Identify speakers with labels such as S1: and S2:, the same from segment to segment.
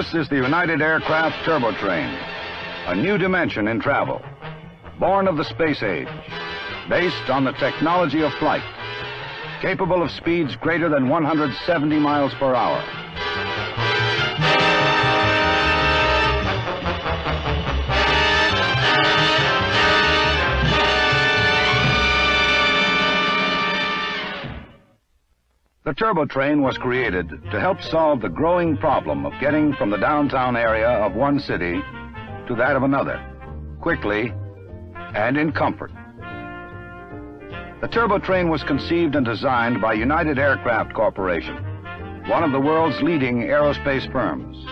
S1: This is the United Aircraft Turbo Train, a new dimension in travel, born of the space age, based on the technology of flight, capable of speeds greater than 170 miles per hour. The turbo train was created to help solve the growing problem of getting from the downtown area of one city to that of another, quickly and in comfort. The turbo train was conceived and designed by United Aircraft Corporation, one of the world's leading aerospace firms.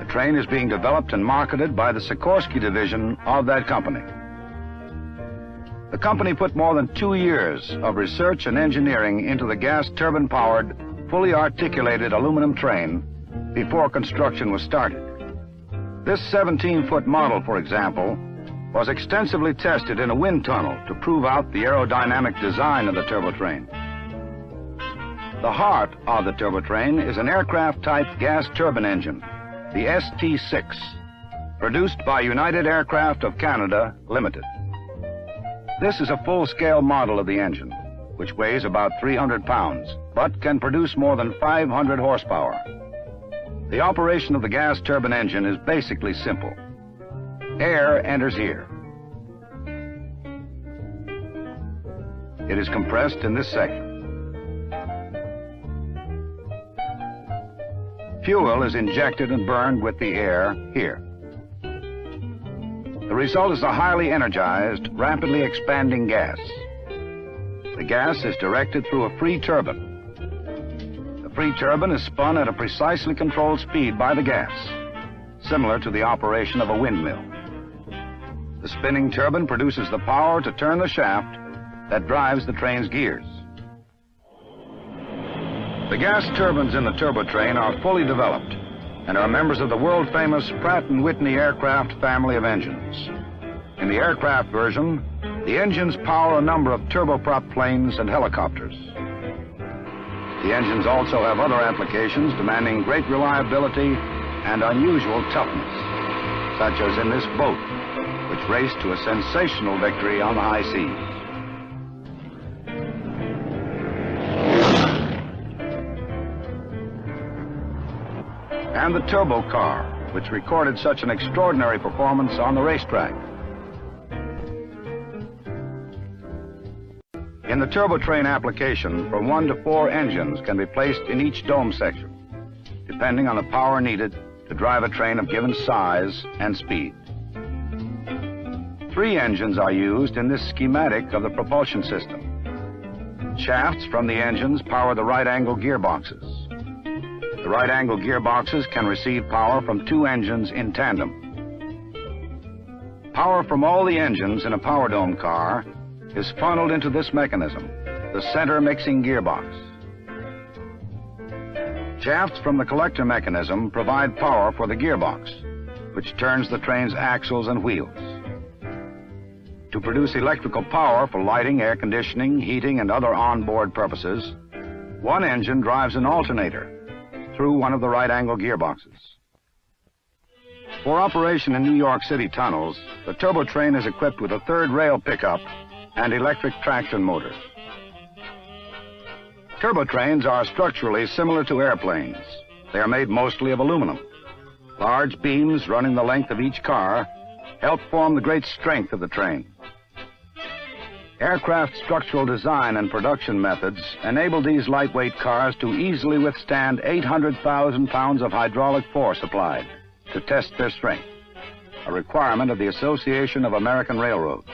S1: The train is being developed and marketed by the Sikorsky division of that company. The company put more than two years of research and engineering into the gas turbine powered, fully articulated aluminum train before construction was started. This 17 foot model, for example, was extensively tested in a wind tunnel to prove out the aerodynamic design of the turbo train. The heart of the turbo train is an aircraft type gas turbine engine, the ST 6, produced by United Aircraft of Canada Limited. This is a full-scale model of the engine, which weighs about 300 pounds, but can produce more than 500 horsepower. The operation of the gas turbine engine is basically simple. Air enters here. It is compressed in this section. Fuel is injected and burned with the air here. The result is a highly energized, rapidly expanding gas. The gas is directed through a free turbine. The free turbine is spun at a precisely controlled speed by the gas, similar to the operation of a windmill. The spinning turbine produces the power to turn the shaft that drives the train's gears. The gas turbines in the turbo train are fully developed and are members of the world-famous Pratt & Whitney aircraft family of engines. In the aircraft version, the engines power a number of turboprop planes and helicopters. The engines also have other applications demanding great reliability and unusual toughness, such as in this boat, which raced to a sensational victory on the high seas. And the turbo car, which recorded such an extraordinary performance on the racetrack. In the turbo train application, from one to four engines can be placed in each dome section, depending on the power needed to drive a train of given size and speed. Three engines are used in this schematic of the propulsion system. Shafts from the engines power the right angle gearboxes. The right angle gearboxes can receive power from two engines in tandem. Power from all the engines in a power dome car is funneled into this mechanism, the center mixing gearbox. Shafts from the collector mechanism provide power for the gearbox, which turns the train's axles and wheels. To produce electrical power for lighting, air conditioning, heating, and other onboard purposes, one engine drives an alternator through one of the right angle gearboxes. For operation in New York City tunnels, the turbo train is equipped with a third rail pickup and electric traction motors. Turbo trains are structurally similar to airplanes. They are made mostly of aluminum. Large beams running the length of each car help form the great strength of the train. Aircraft structural design and production methods enable these lightweight cars to easily withstand 800,000 pounds of hydraulic force applied to test their strength, a requirement of the Association of American Railroads.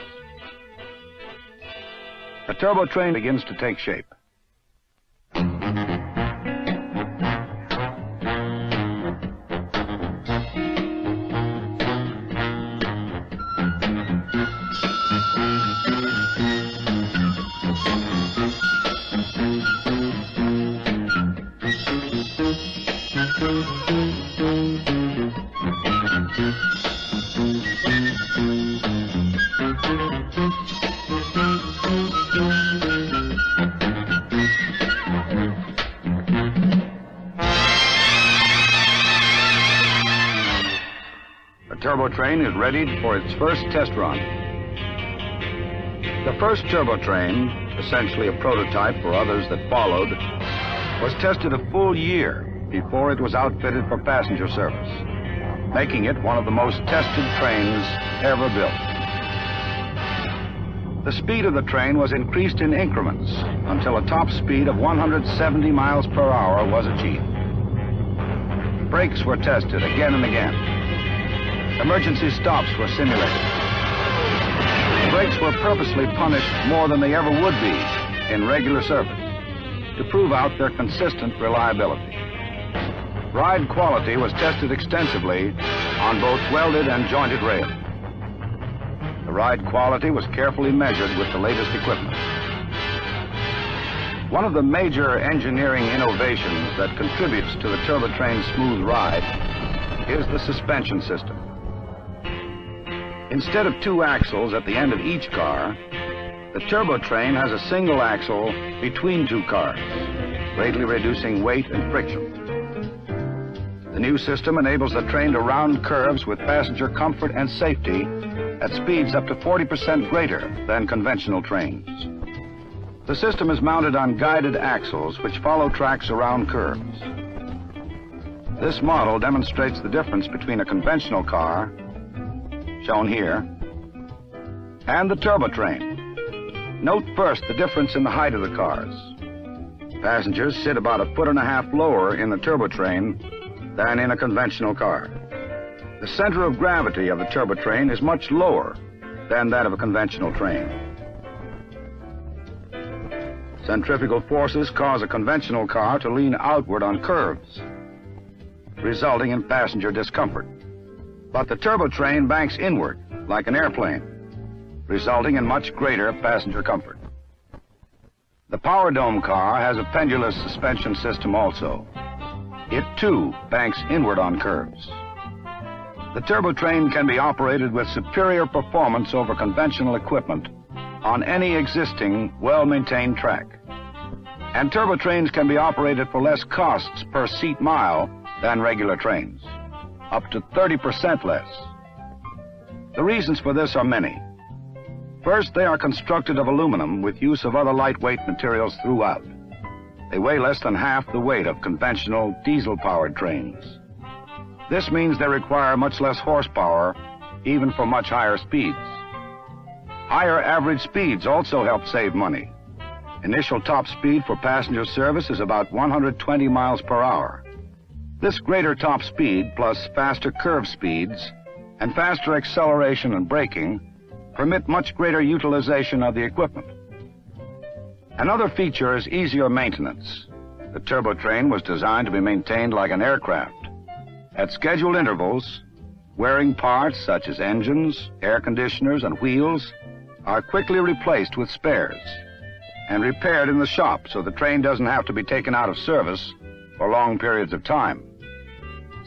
S1: The turbo train begins to take shape. Turbo train is ready for its first test run. The first turbo train, essentially a prototype for others that followed, was tested a full year before it was outfitted for passenger service, making it one of the most tested trains ever built. The speed of the train was increased in increments until a top speed of 170 miles per hour was achieved. Brakes were tested again and again. Emergency stops were simulated. Brakes were purposely punished more than they ever would be in regular service to prove out their consistent reliability. Ride quality was tested extensively on both welded and jointed rail. The ride quality was carefully measured with the latest equipment. One of the major engineering innovations that contributes to the turbotrain's smooth ride is the suspension system. Instead of two axles at the end of each car, the turbotrain has a single axle between two cars, greatly reducing weight and friction. The new system enables the train to round curves with passenger comfort and safety at speeds up to 40% greater than conventional trains. The system is mounted on guided axles which follow tracks around curves. This model demonstrates the difference between a conventional car, shown here, and the turbo train. Note first the difference in the height of the cars. Passengers sit about a foot and a half lower in the turbo train than in a conventional car. The center of gravity of the turbo train is much lower than that of a conventional train. Centrifugal forces cause a conventional car to lean outward on curves, resulting in passenger discomfort. But the turbotrain banks inward like an airplane resulting in much greater passenger comfort. The Power Dome car has a pendulous suspension system also. It too banks inward on curves. The turbotrain can be operated with superior performance over conventional equipment on any existing, well-maintained track. And turbotrains can be operated for less costs per seat mile than regular trains, up to 30% less. The reasons for this are many. First, they are constructed of aluminum with use of other lightweight materials throughout. They weigh less than half the weight of conventional diesel-powered trains. This means they require much less horsepower, even for much higher speeds. Higher average speeds also help save money. Initial top speed for passenger service is about 120 miles per hour. This greater top speed, plus faster curve speeds, and faster acceleration and braking, permit much greater utilization of the equipment. Another feature is easier maintenance. The turbo train was designed to be maintained like an aircraft. At scheduled intervals, wearing parts such as engines, air conditioners, and wheels are quickly replaced with spares and repaired in the shop so the train doesn't have to be taken out of service for long periods of time.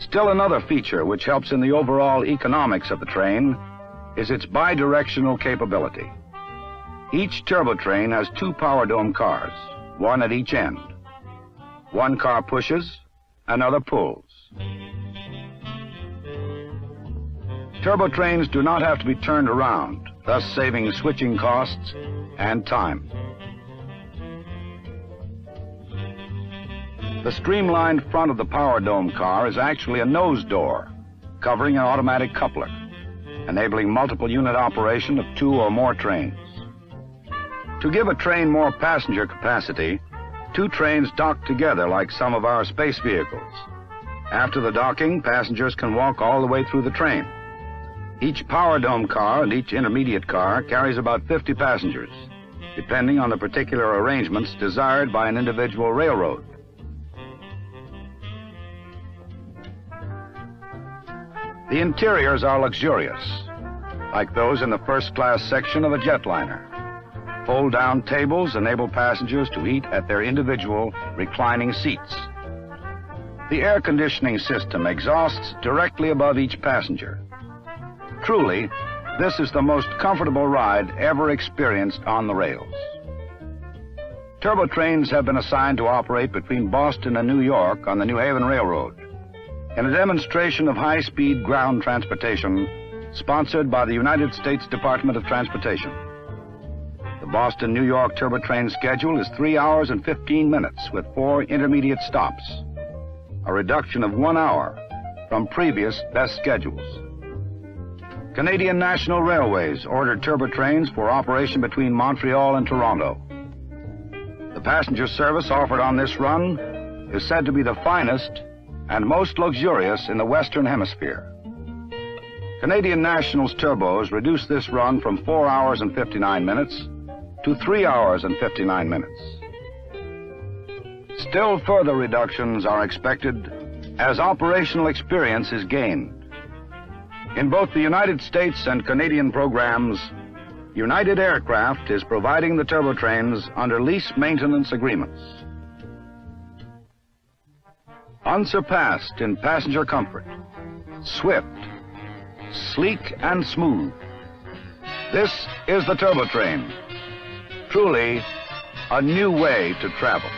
S1: Still another feature which helps in the overall economics of the train is its bidirectional capability. Each turbotrain has two power dome cars, one at each end. One car pushes, another pulls. Turbotrains do not have to be turned around, thus saving switching costs and time. The streamlined front of the power dome car is actually a nose door, covering an automatic coupler enabling multiple unit operation of two or more trains. To give a train more passenger capacity, two trains dock together like some of our space vehicles. After the docking, passengers can walk all the way through the train. Each power dome car and each intermediate car carries about 50 passengers, depending on the particular arrangements desired by an individual railroad. The interiors are luxurious, like those in the first class section of a jetliner. Fold down tables enable passengers to eat at their individual reclining seats. The air conditioning system exhausts directly above each passenger. Truly, this is the most comfortable ride ever experienced on the rails. Turbo trains have been assigned to operate between Boston and New York on the New Haven Railroad. In a demonstration of high-speed ground transportation, sponsored by the United States Department of Transportation. The Boston New York Turbo Train schedule is 3 hours and 15 minutes with four intermediate stops, a reduction of one hour from previous best schedules. Canadian National Railways ordered turbo trains for operation between Montreal and Toronto. The passenger service offered on this run is said to be the finest and most luxurious in the Western Hemisphere. Canadian National's turbos reduced this run from 4 hours and 59 minutes to 3 hours and 59 minutes. Still further reductions are expected as operational experience is gained. In both the United States and Canadian programs, United Aircraft is providing the turbo trains under lease maintenance agreements. Unsurpassed in passenger comfort, swift, sleek, and smooth. This is the turbo train. Truly, a new way to travel.